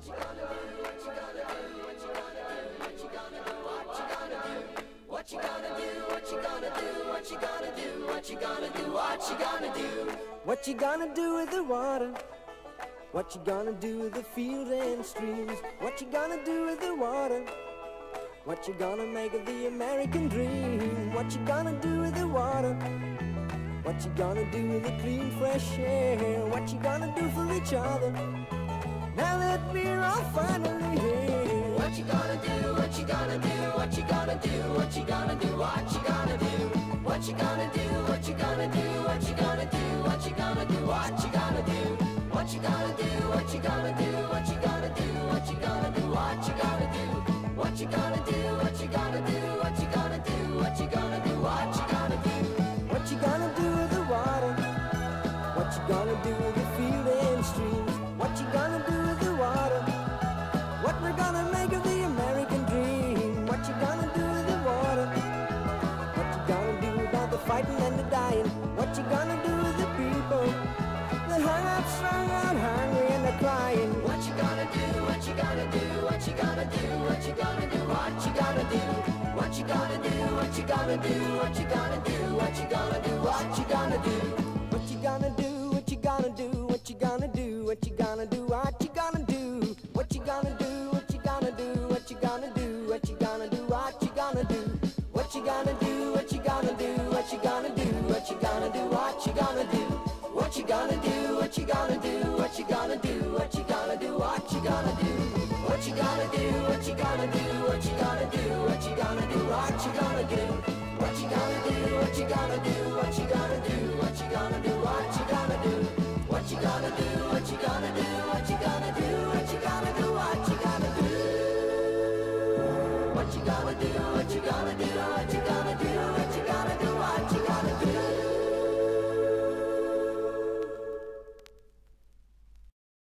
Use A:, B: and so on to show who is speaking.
A: What you gonna do? What you gonna do?
B: What you gonna do? What you gonna do? What you gonna do? What you gonna do? What you gonna do? What you gonna do?
A: What you gonna do?
B: With the water? What you gonna do with the fields and streams? What you gonna do with the water? What you gonna make of the American dream? What you gonna do with the water? What you gonna do with the clean fresh air?
A: What you gonna do for each other? Now that we're all finally here. What you gonna do? What you gonna do? What you gonna do? What you gonna do? What you gonna do? What you gonna do?
B: What you gonna do? What you gonna do? What you gonna do? What you gonna do? What you gonna do? What you gonna do? And dying? What you gonna do with the people that hung up, strung out, hungry and they're crying? What you gonna do? What you gonna do? What you gonna do? What you gonna do? What you gonna do? What you gonna do? What you gonna do? What you gonna do? What you gonna do? What you gonna do? What you gonna do? What you gonna do? What you gonna do? What you gonna do? What you gonna do? What you gonna do? What you gonna do? What you gonna do? What you gonna do? What you gonna do? What you gonna do? What you gonna do? What you gonna do? What you gonna do?